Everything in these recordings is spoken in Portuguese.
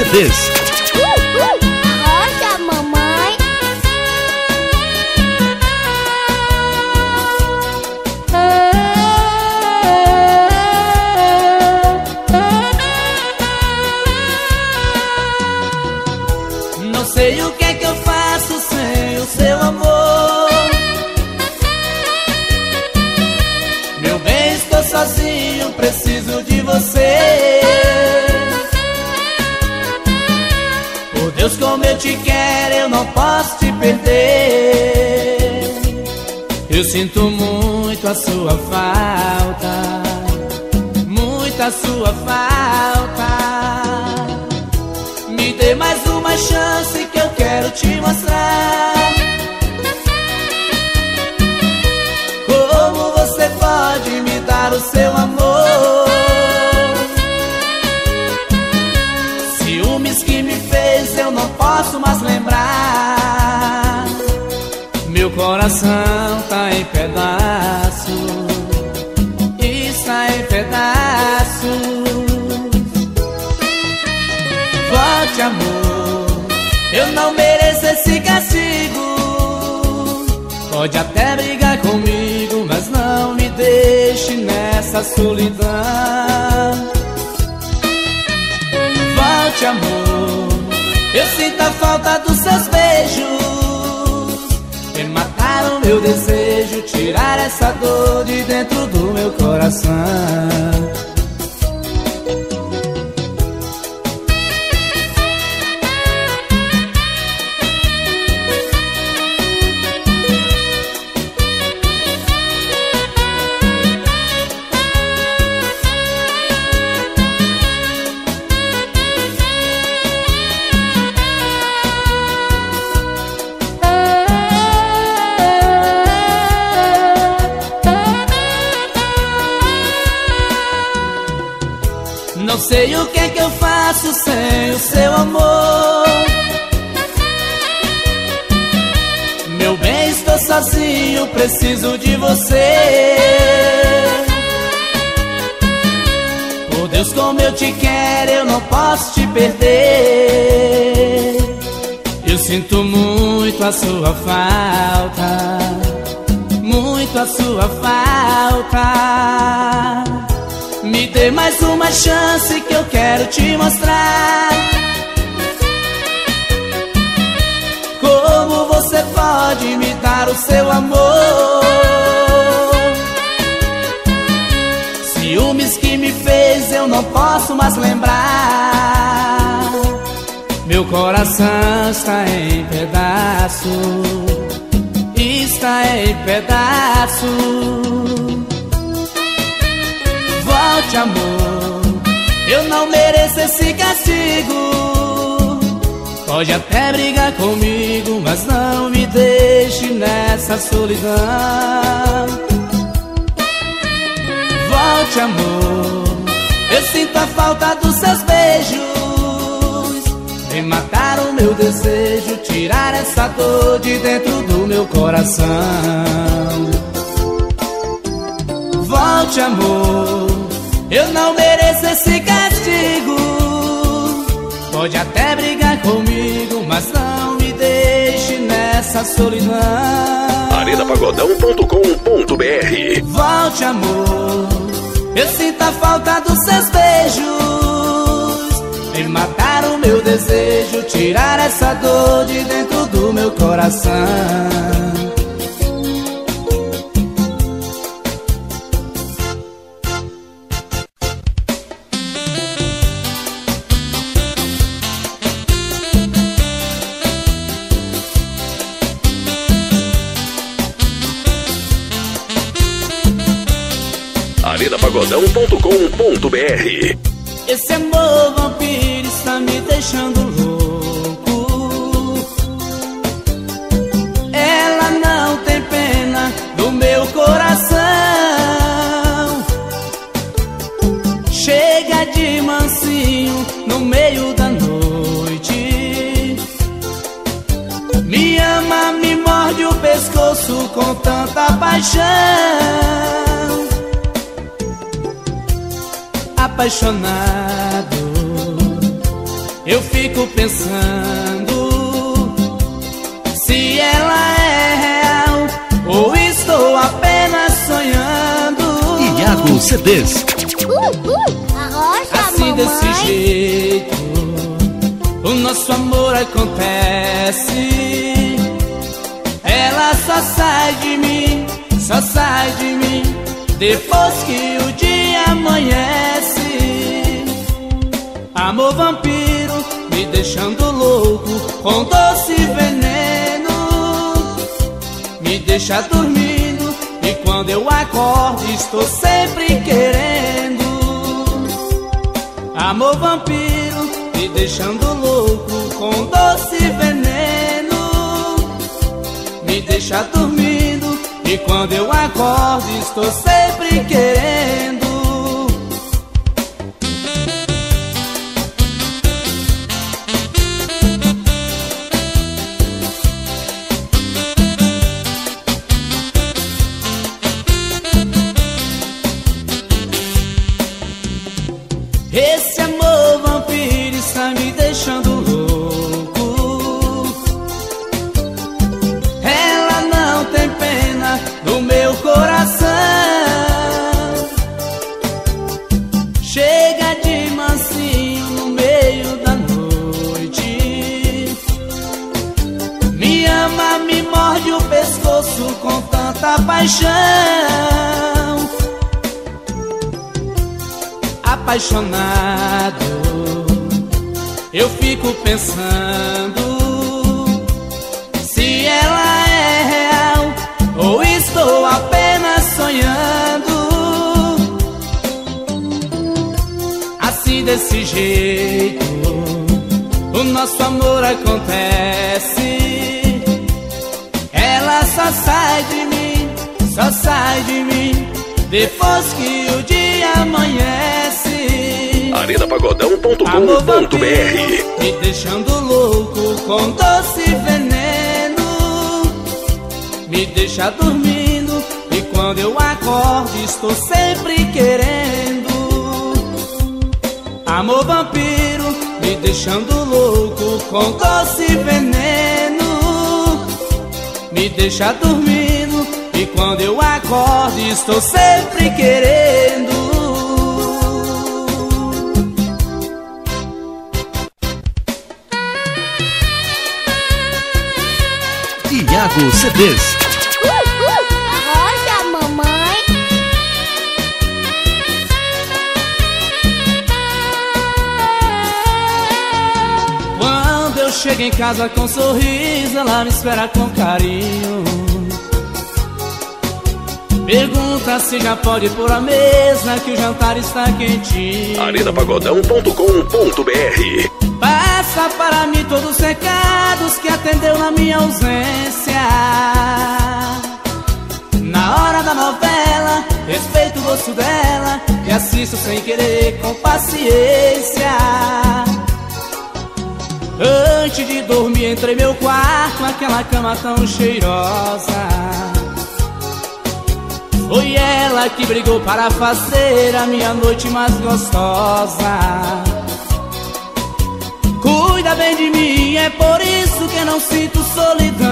CDs. Sinto muito a sua falta, muita sua falta. Me dê mais uma chance que eu quero te mostrar. Esse castigo. Pode até brigar comigo, mas não me deixe nessa solidão. Volte, amor, eu sinto a falta dos seus beijos. E matar o meu desejo, tirar essa dor de dentro do Brigar comigo, mas não me deixe nessa solidão. Volte, amor, eu sinto a falta dos seus beijos. Vem matar o meu desejo, tirar essa dor de dentro do meu coração. Volte, amor, eu não mereço esse castigo. Pode até brigar comigo, mas não me deixe nessa solidão. arenapagodão.com.br Volte, amor, eu sinto a falta dos seus beijos. Vem matar o meu desejo, tirar essa dor de dentro do meu coração. arenapagodão.com.br Esse amor vampiro está me deixando louco. Ela não tem pena do meu coração. Chega de mansinho no meio da noite. Me ama, me morde o pescoço com tanta paixão. Apaixonado. Eu fico pensando se ela é real ou estou apenas sonhando. Iago CDs. Uh, uh, arrocha, Assim mamãe. desse jeito, o nosso amor acontece. Ela só sai de mim, só sai de mim depois que o dia amanhece. Amor vampiro, me deixando louco com doce veneno. Me deixa dormindo e quando eu acordo estou sempre querendo. Amor vampiro, me deixando louco com doce veneno. Me deixa dormindo e quando eu acordo estou sempre querendo. Apaixonado. Eu fico pensando se ela é real ou estou apenas sonhando. Assim desse jeito, o nosso amor acontece. Ela só sai de mim, só sai de mim depois que o dia amanhece. Arenapagodão.com.br me deixando louco com doce veneno. Me deixa dormindo e quando eu acordo estou sempre querendo. Amor vampiro, me deixando louco com doce veneno. Me deixa dormindo e quando eu acordo estou sempre querendo. CDs. Uh, uh, mamãe. Quando eu chego em casa com um sorriso, ela me espera com carinho. Pergunta se já pode pôr a mesa que o jantar está quentinho. arenapagodão.com.br Passa para mim todos os recados que atendeu na minha ausência. Na hora da novela, respeito o gosto dela e assisto sem querer com paciência. Antes de dormir, entrei meu quarto, aquela cama tão cheirosa. Foi ela que brigou para fazer a minha noite mais gostosa. Cuida bem de mim, é por isso que não sinto solidão.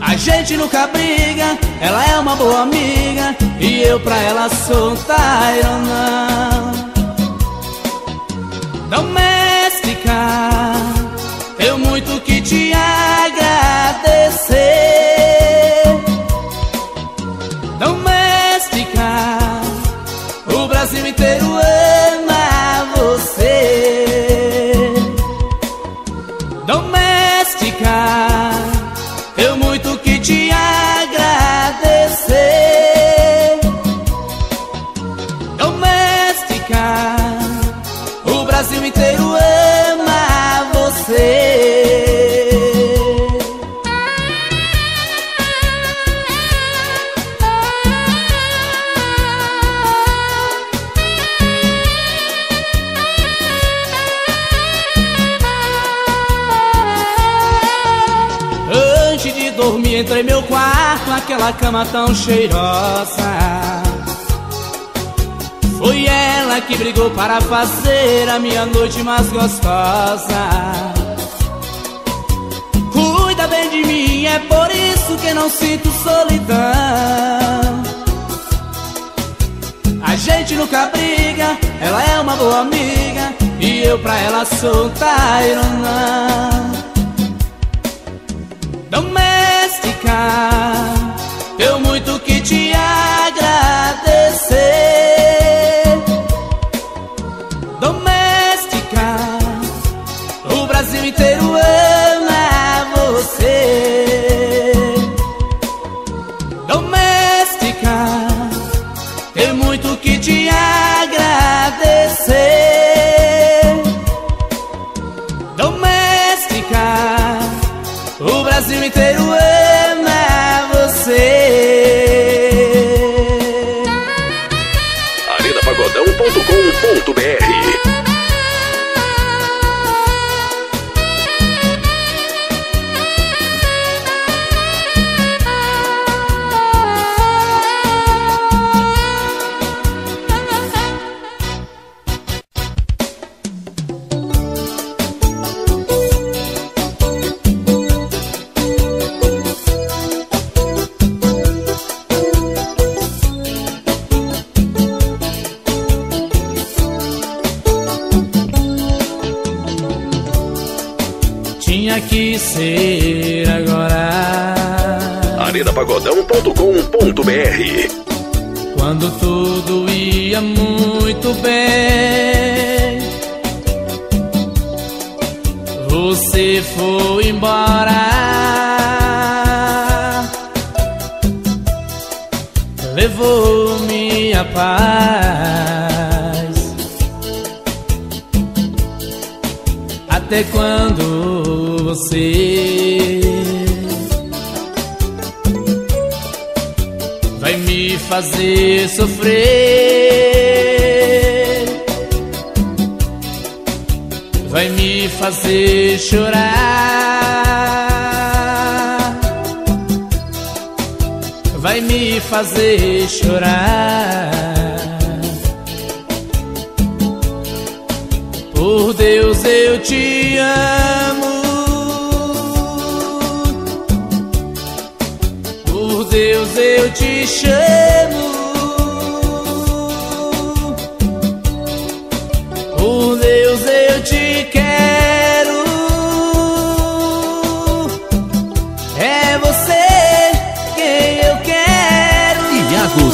A gente nunca briga, ela é uma boa amiga e eu pra ela sou um taironão. Doméstica, tenho muito que te agradecer. Cama tão cheirosa. Foi ela que brigou para fazer a minha noite mais gostosa. Cuida bem de mim, é por isso que não sinto solidão. A gente nunca briga, ela é uma boa amiga e eu pra ela sou um. Doméstica, agradecer. arenapagodão.com.br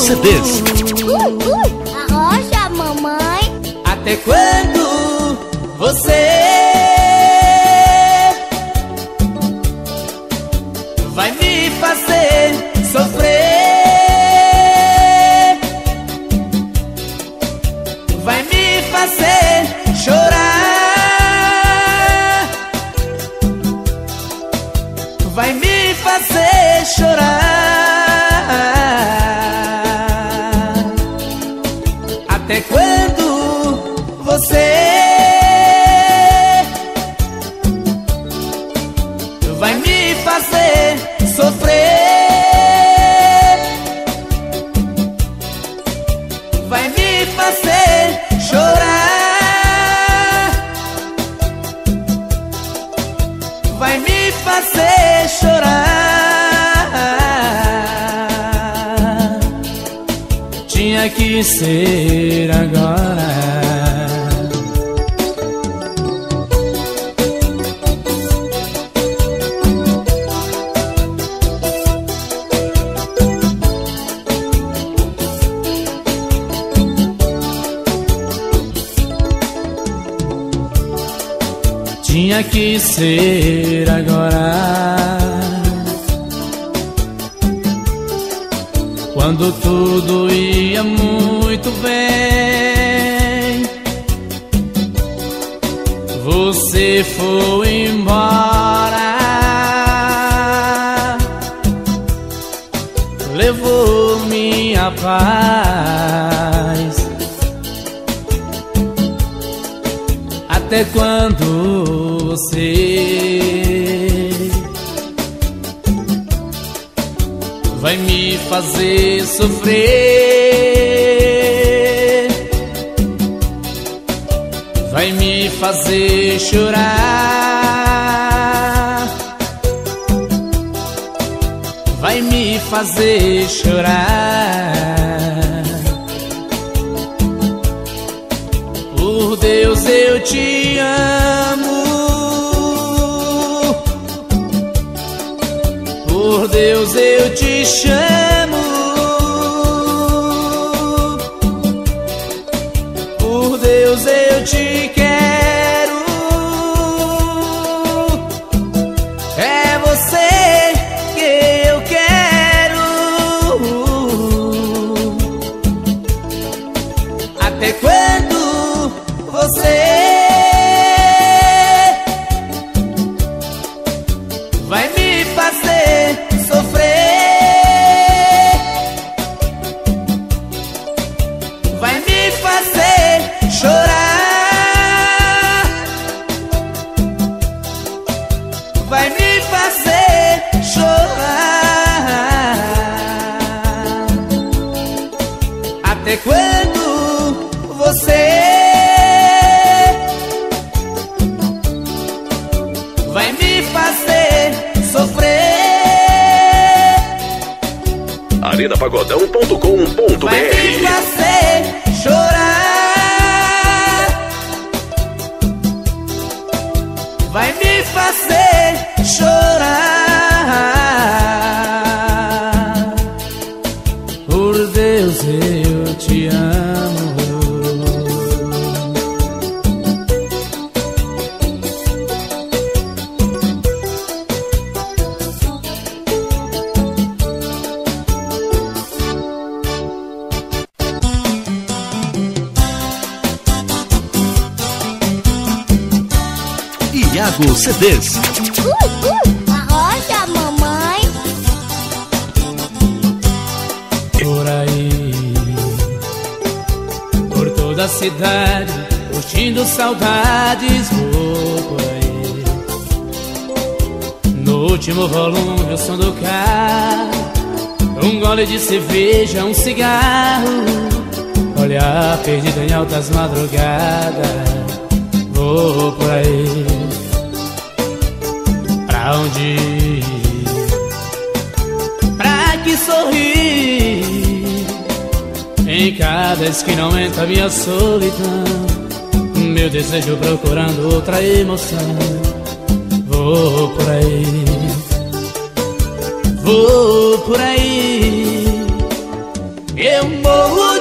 Iago CDs. levou minha paz. Até quando você vai me fazer sofrer? Vai me fazer chorar? Fazer chorar. Por Deus eu te amo. Por Deus eu te chamo. Por Deus eu te arenapagodão.com.br fazer chorar. Vai me fazer chorar. Iago CDs. Arrocha, mamãe. por aí Por toda a cidade Curtindo saudades Vou por aí No último volume o som do carro Um gole de cerveja, um cigarro Olhar perdido em altas madrugadas Vou por aí Onde ir? pra que sorrir? Em cada esquina aumenta minha solidão. Meu desejo procurando outra emoção. Vou por aí. Vou por aí. Eu morro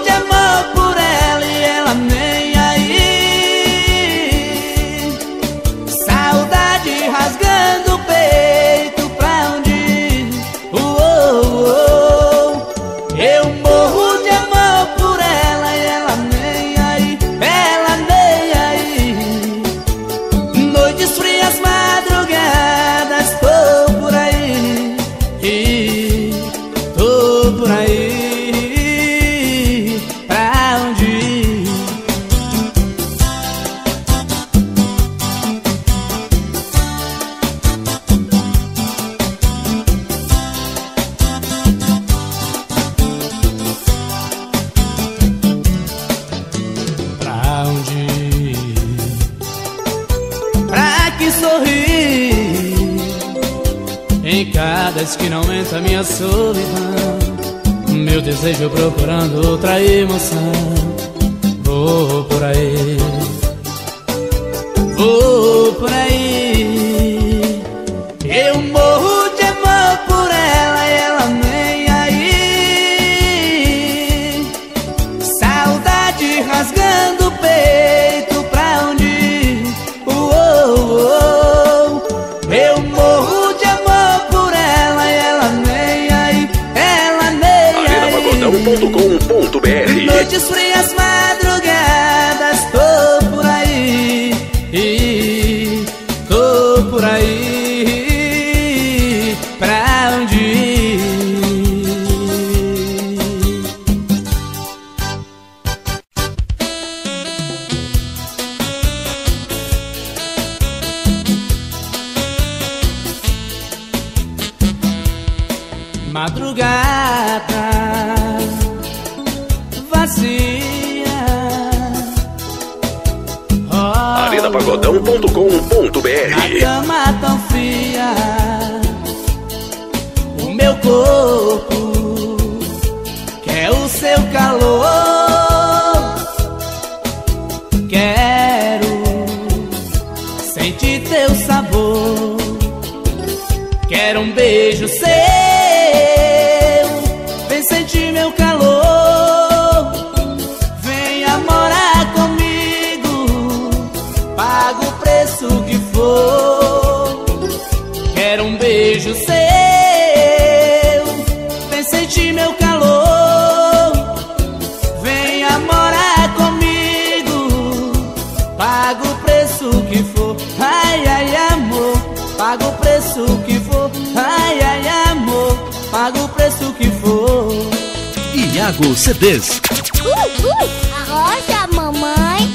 Iago CDs. Uh, uh, arrocha, mamãe.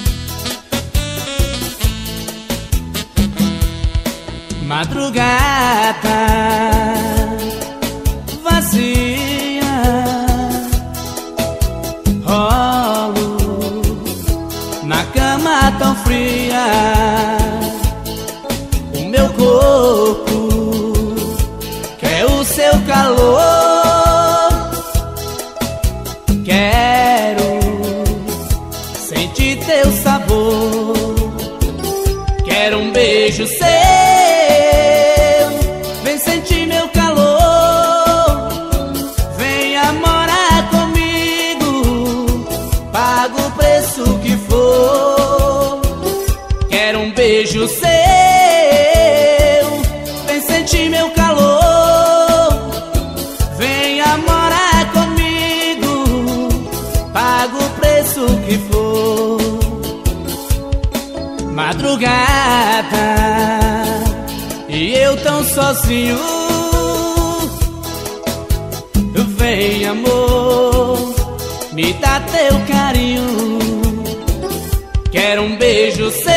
Madrugada eu tão sozinho. Vem, amor, me dá teu carinho. Quero um beijo seu,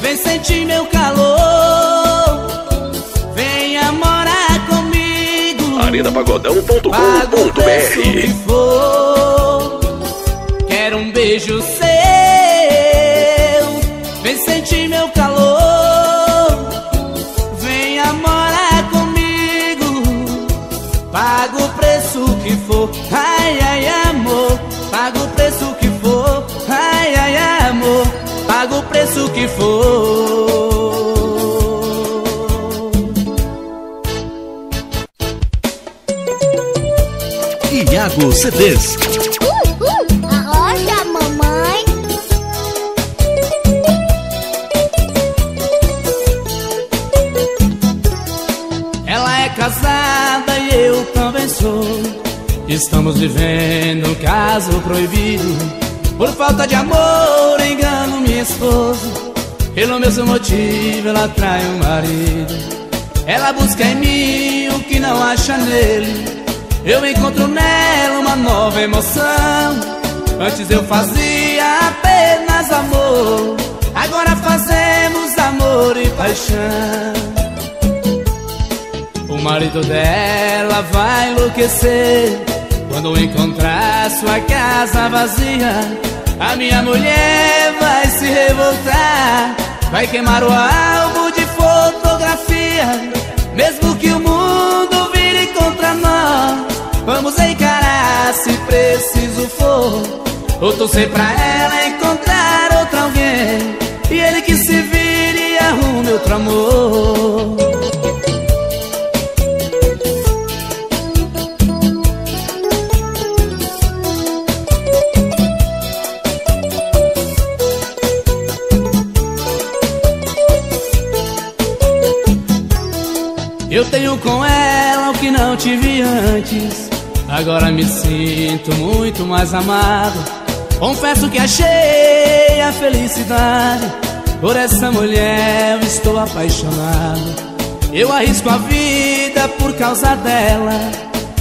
vem sentir meu calor. Venha morar comigo. Arenapagodão.com.br. Quero um beijo seu, que for, ai ai amor, paga o preço que for, ai ai amor, paga o preço que for. Iago CDs. Estamos vivendo um caso proibido. Por falta de amor, engano minha esposa. Pelo mesmo motivo, ela trai o marido. Ela busca em mim o que não acha nele. Eu encontro nela uma nova emoção. Antes eu fazia apenas amor. Agora fazemos amor e paixão. O marido dela vai enlouquecer quando encontrar sua casa vazia. A minha mulher vai se revoltar, vai queimar o álbum de fotografia. Mesmo que o mundo vire contra nós, vamos encarar se preciso for. Ou torcer pra ela encontrar outro alguém, e ele que se vire e arrume outro amor. Tenho com ela o que não tive antes. Agora me sinto muito mais amado. Confesso que achei a felicidade. Por essa mulher eu estou apaixonado. Eu arrisco a vida por causa dela.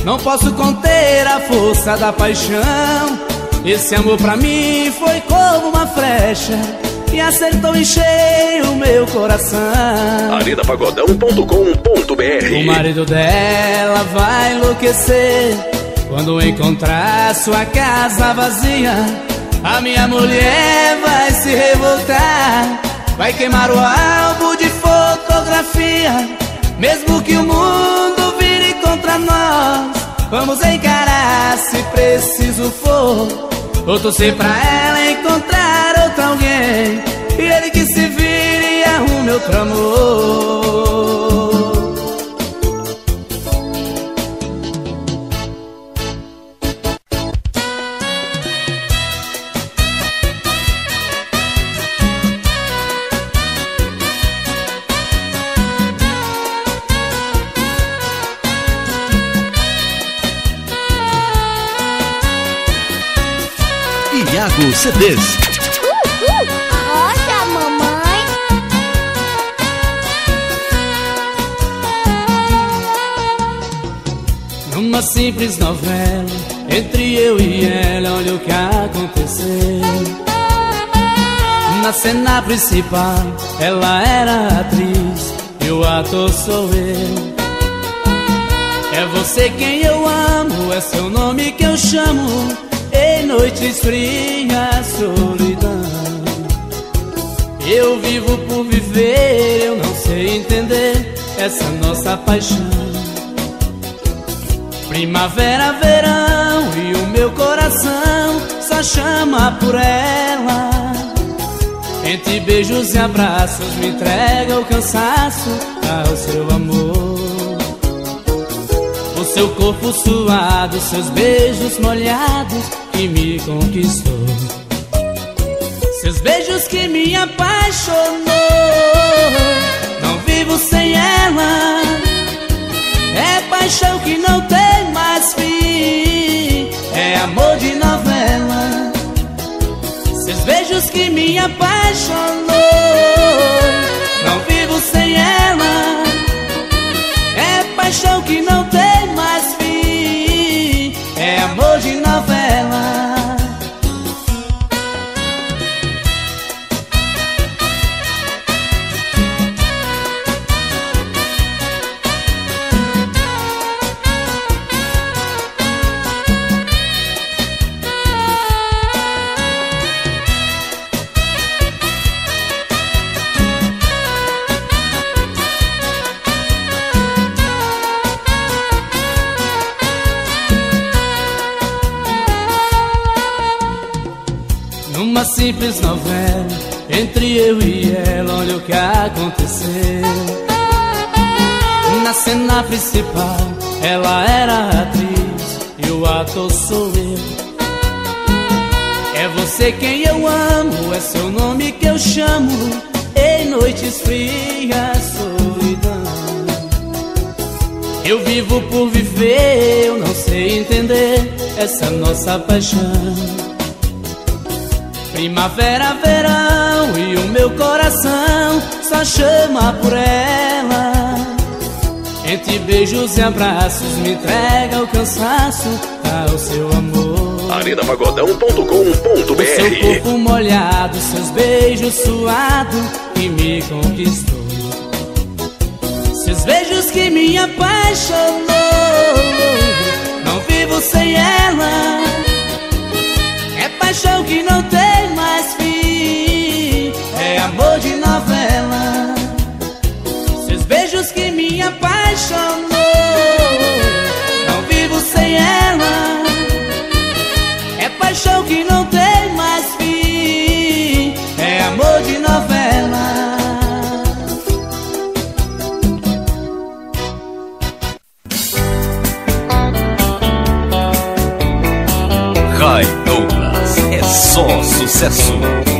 Não posso conter a força da paixão. Esse amor pra mim foi como uma flecha e acertou em cheio o meu coração. O arenapagodão.com.br marido dela vai enlouquecer quando encontrar sua casa vazia. A minha mulher vai se revoltar Vai queimar o álbum de fotografia Mesmo que o mundo vire contra nós Vamos encarar se preciso for Ou torcer pra ela encontrar alguém E ele que se vire e arrume outro amor Iago CDs. Numa simples novela, entre eu e ela, olha o que aconteceu. Na cena principal, ela era atriz e o ator sou eu. É você quem eu amo, é seu nome que eu chamo. Em noites frias, solidão. Eu vivo por viver, eu não sei entender essa nossa paixão. Primavera, verão e o meu coração só chama por ela. Entre beijos e abraços me entrega o cansaço ao seu amor. O seu corpo suado, seus beijos molhados que me conquistou. Seus beijos que me apaixonou. Não vivo sem ela. É paixão que não tem fim. É amor de novela. Seus beijos que me apaixonou. Não vivo sem ela. É paixão que não tem mais fim. É amor de novela. Numa simples novela, entre eu e ela, olha o que aconteceu. Na cena principal, ela era atriz e o ator sou eu. É você quem eu amo, é seu nome que eu chamo. Em noites frias, solidão. Eu vivo por viver, eu não sei entender essa nossa paixão. Primavera, verão e o meu coração só chama por ela. Entre beijos e abraços me entrega o cansaço ao seu amor. O seu arenapagodão.com.br corpo molhado, seus beijos suados que me conquistou. Seus beijos que me apaixonou. Não vivo sem ela. É paixão que não tem novela. Seus beijos que me apaixonou. Não vivo sem ela. É paixão que não tem mais fim. É amor de novela. Rai Douglas. É só sucesso.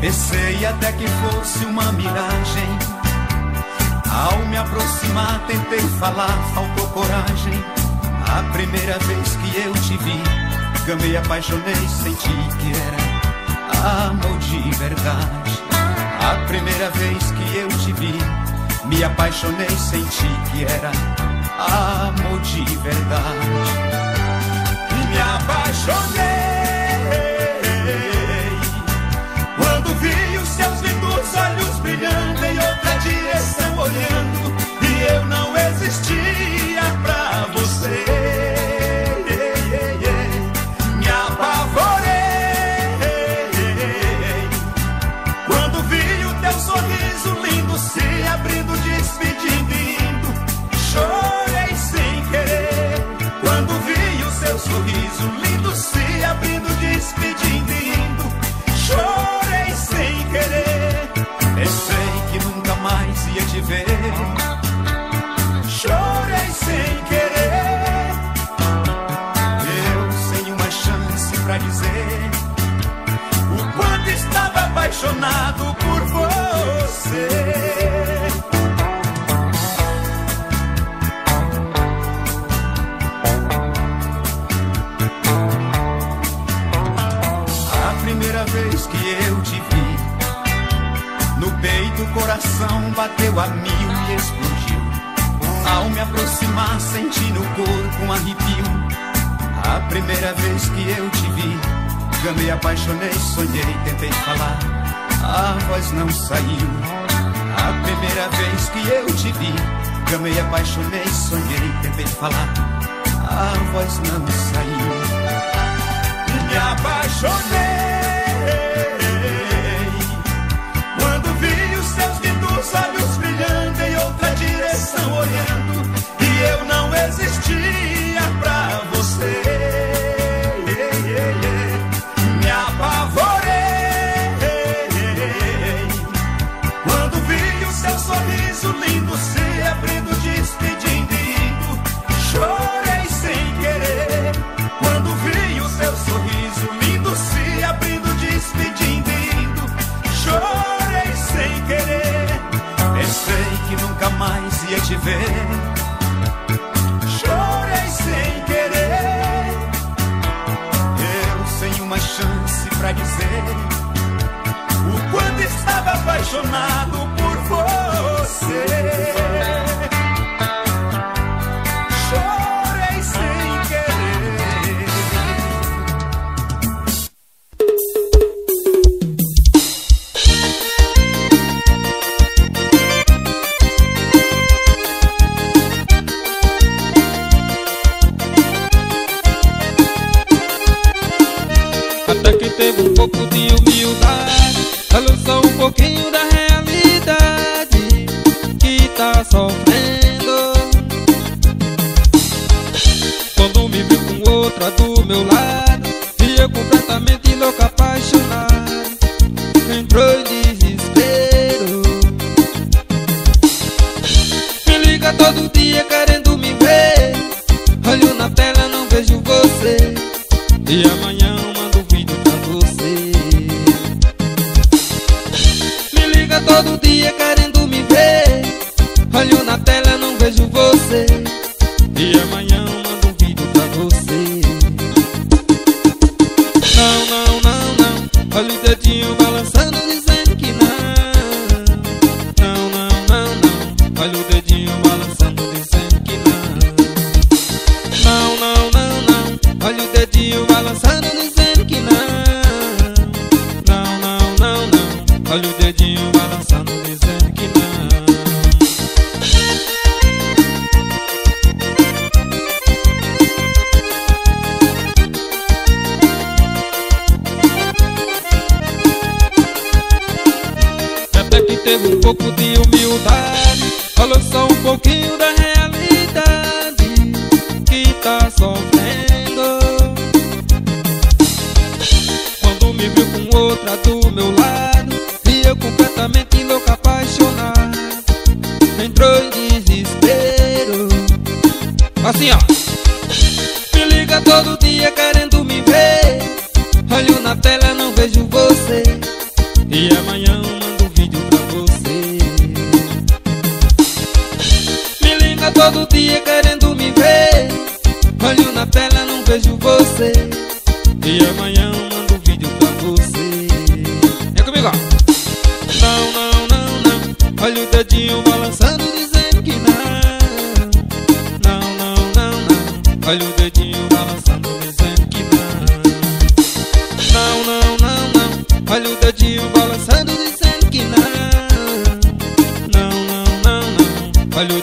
Pensei até que fosse uma miragem. Ao me aproximar, tentei falar, faltou coragem. A primeira vez que eu te vi, gamei, apaixonei, senti que era amor de verdade. A primeira vez que eu te vi, me apaixonei, senti que era amor de verdade. Me apaixonei. olhos brilhando em outra direção olhando e eu não existia pra você. Me apavorei quando vi o teu sorriso lindo se abrir. viver. Chorei sem querer. Eu sem uma chance pra dizer o quanto estava apaixonado coração bateu a mil e explodiu. Ao me aproximar, senti no corpo um arrepio. A primeira vez que eu te vi, já apaixonei, sonhei, tentei falar. A voz não saiu. A primeira vez que eu te vi, já apaixonei, sonhei, tentei falar. A voz não saiu. Me apaixonei. meus olhos brilhando em outra direção olhando e eu não existia. viver. Chorei sem querer, eu sem uma chance para dizer o quanto estava apaixonado por você.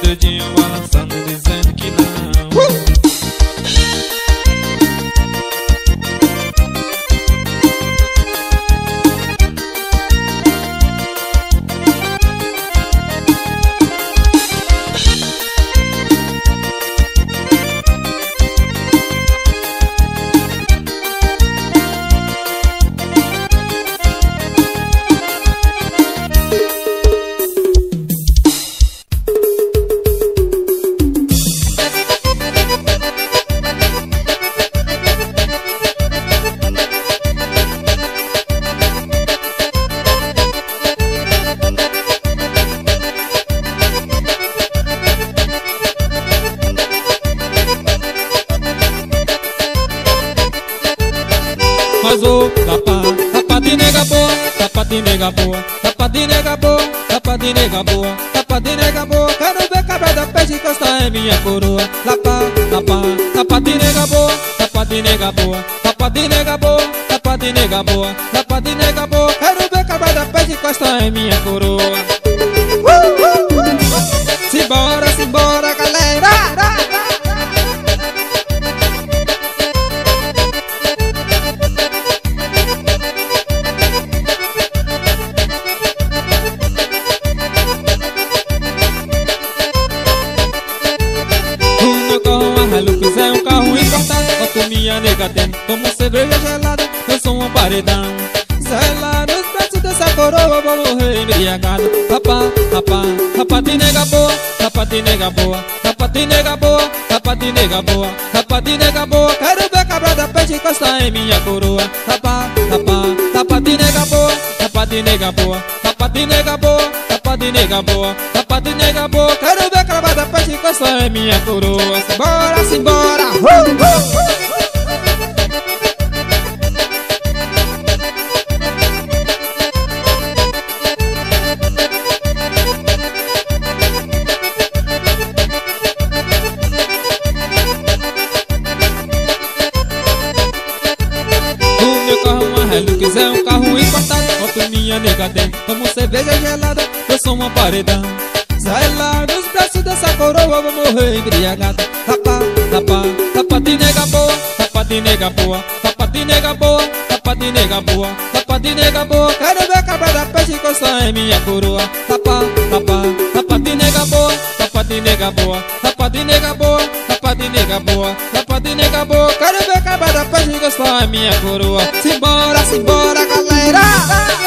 dedinho balançando. Quero ver cabrada peixe encostar em minha coroa. Tapa, tapa, tapa de nega boa Tapa de nega boa. Tapa de nega boa Tapa de nega boa. Tapa de nega boa. Quero ver cabrada peixe encostar em minha coroa. Simbora, simbora uh, uh, uh. Minha nega tem cerveja gelada, eu sou uma paredão Sai lá nos braços dessa coroa, vou morrer embriagado Rapá, rapá, rapá de nega boa Rapá de nega boa, rapá de nega boa Rapá de nega boa, rapá de nega boa Quero ver cabra da peixe encostar em minha coroa Rapá, rapá, rapá de nega boa Rapá de nega boa, rapá de nega boa Rapá de nega boa, rapá de nega boa Quero ver cabra da peixe encostar em minha coroa Simbora, simbora galera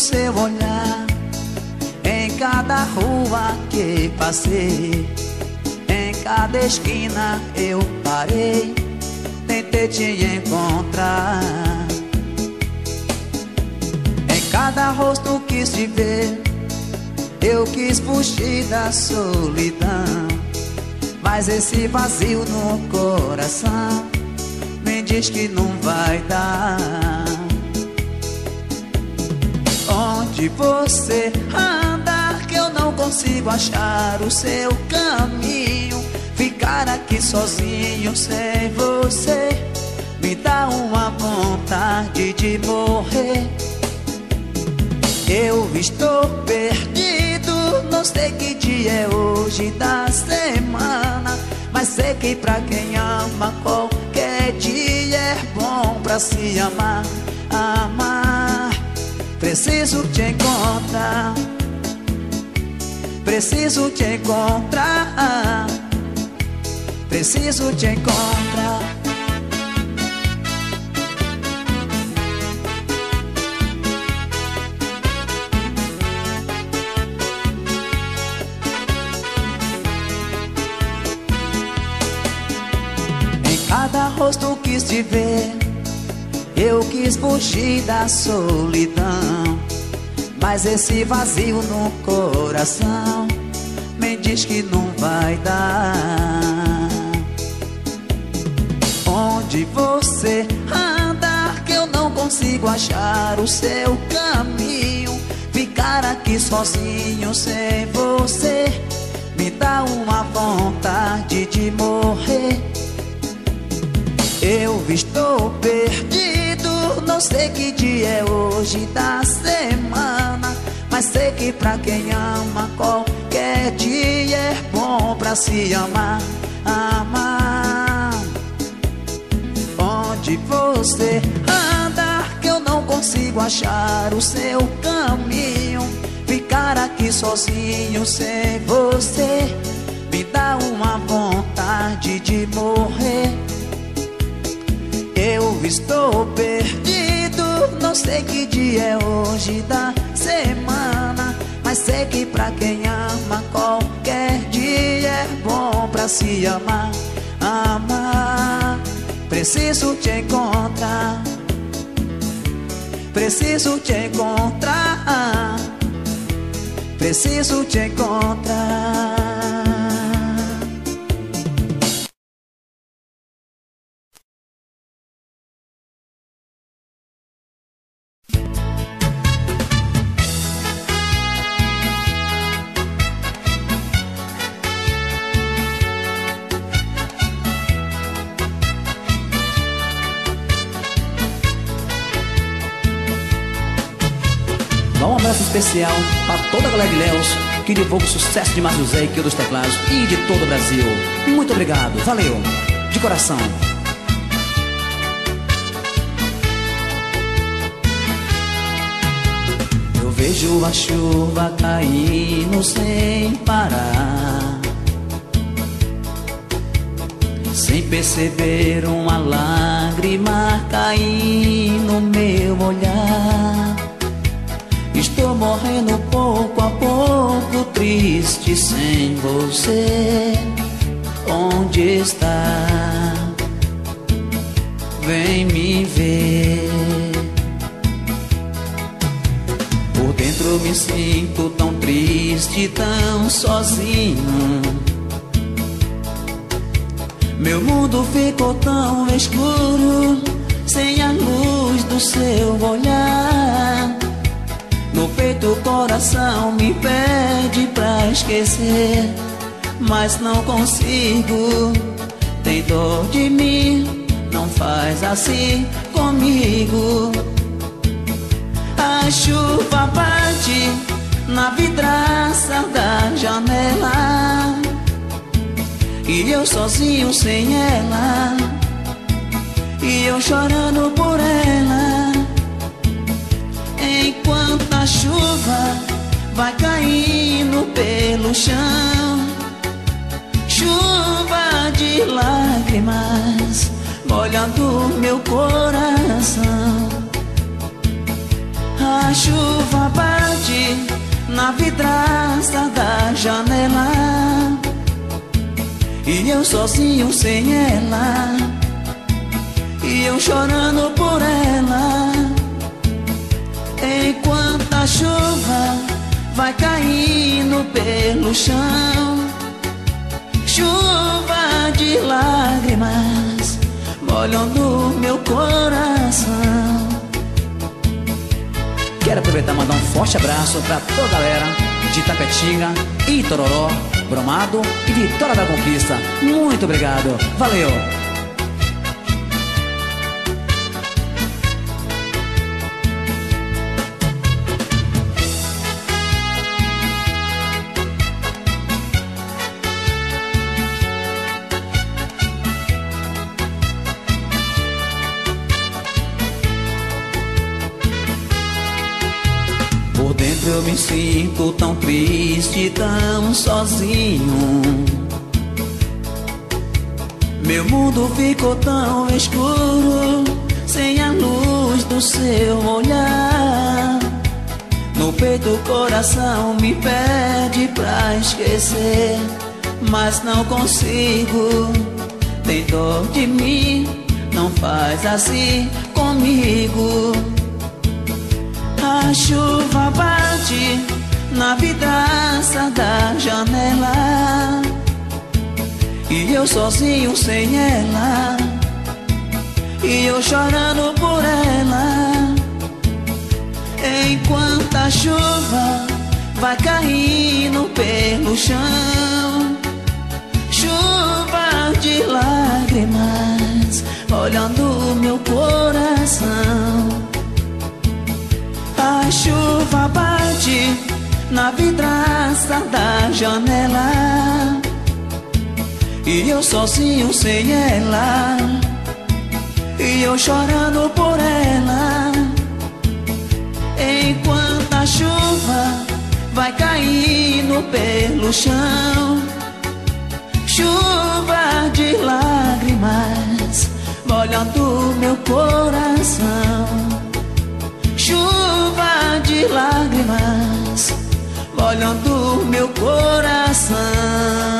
seu olhar Em cada rua que passei Em cada esquina eu parei Tentei te encontrar. Em cada rosto quis te ver Eu quis fugir da solidão Mas esse vazio no coração Me diz que não vai dar onde você anda que eu não consigo achar o seu caminho. Ficar aqui sozinho sem você me dá uma vontade de morrer. Eu estou perdido, não sei que dia é hoje da semana, mas sei que pra quem ama qualquer dia é bom pra se amar, amar. Preciso te encontrar. Preciso te encontrar. Preciso te encontrar. Em cada rosto quis te ver eu quis fugir da solidão, mas esse vazio no coração me diz que não vai dar. Onde você anda que eu não consigo achar o seu caminho? Ficar aqui sozinho sem você me dá uma vontade de morrer. Eu estou perdido não sei que dia é hoje da semana, mas sei que pra quem ama qualquer dia é bom pra se amar, amar. Onde você anda que eu não consigo achar o seu caminho. Ficar aqui sozinho sem você me dá uma vontade de morrer. Eu estou perdido, não sei que dia é hoje da semana, mas sei que pra quem ama qualquer dia é bom pra se amar, amar. Preciso te encontrar, preciso te encontrar, preciso te encontrar. Especial para toda a galera de Léus que divulga o sucesso de Márcio Zé e dos teclados e de todo o Brasil. Muito obrigado, valeu, de coração. Eu vejo a chuva caindo sem parar. Sem perceber uma lágrima cair no meu olhar. Morrendo pouco a pouco, triste sem você. Onde está? Vem me ver. Por dentro me sinto tão triste, tão sozinho. Meu mundo ficou tão escuro, sem a luz do seu olhar. Peito o coração me pede pra esquecer Mas não consigo. Tem dor de mim Não faz assim comigo. A chuva bate Na vidraça da janela E eu sozinho sem ela E eu chorando por ela Enquanto a chuva vai caindo pelo chão. Chuva de lágrimas molhando meu coração. A chuva bate na vidraça da janela. E eu sozinho sem ela. E eu chorando por ela chuva vai caindo pelo chão Chuva de lágrimas molhando meu coração Quero aproveitar e mandar um forte abraço para toda a galera de Tapetinga, Itororó, Bromado e Vitória da Conquista. Muito obrigado, valeu! Me sinto tão triste, tão sozinho. Meu mundo ficou tão escuro, sem a luz do seu olhar. No peito o coração me pede pra esquecer, mas não consigo. Tem dor de mim, não faz assim comigo. A chuva bate na vidraça da janela. E eu sozinho sem ela. E eu chorando por ela. Enquanto a chuva vai caindo pelo chão. Chuva de lágrimas olhando meu coração a chuva bate na vidraça da janela. E eu sozinho sem ela. E eu chorando por ela. Enquanto a chuva vai caindo pelo chão. Chuva de lágrimas molhando meu coração. Chuva de lágrimas molhando meu coração.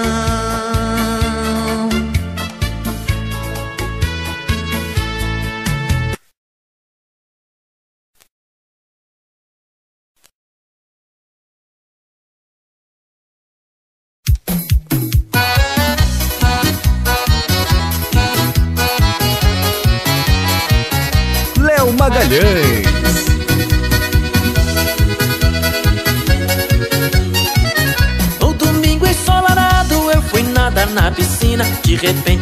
Piscina De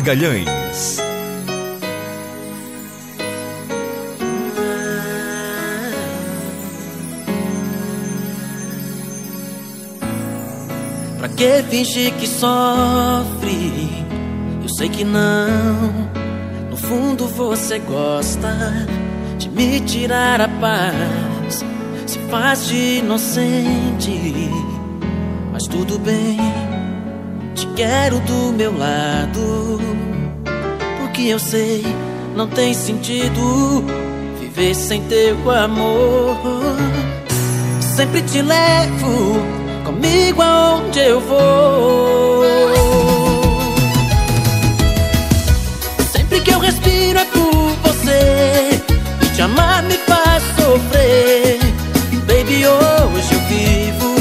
Magalhães. Pra que fingir que sofre? Eu sei que não. No fundo você gosta de me tirar a paz. Se faz de inocente, mas tudo bem. Quero do meu lado. Porque eu sei, não tem sentido viver sem teu amor. Sempre te levo comigo aonde eu vou. Sempre que eu respiro é por você. E te amar me faz sofrer. Baby, hoje eu vivo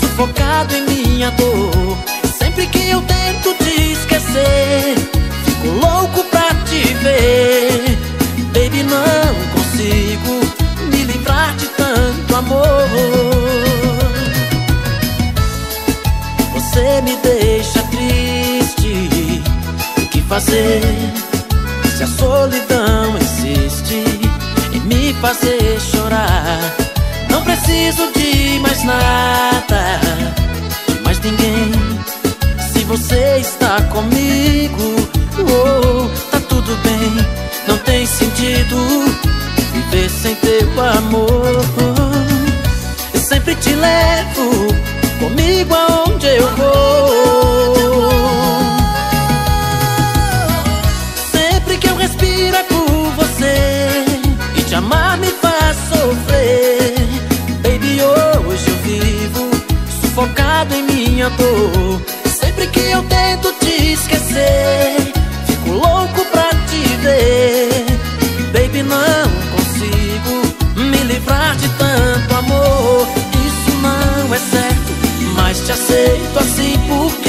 sufocado em minha dor. Eu tento te esquecer, fico louco pra te ver. Baby, não consigo me livrar de tanto amor. Você me deixa triste. O que fazer se a solidão insiste em me fazer chorar? Não preciso de mais nada, de mais ninguém você está comigo. Oh, tá tudo bem, não tem sentido viver sem teu amor. Eu sempre te levo comigo aonde eu vou. Sempre que eu respiro é por você e te amar me faz sofrer. Baby, hoje eu vivo sufocado em minha dor. Assim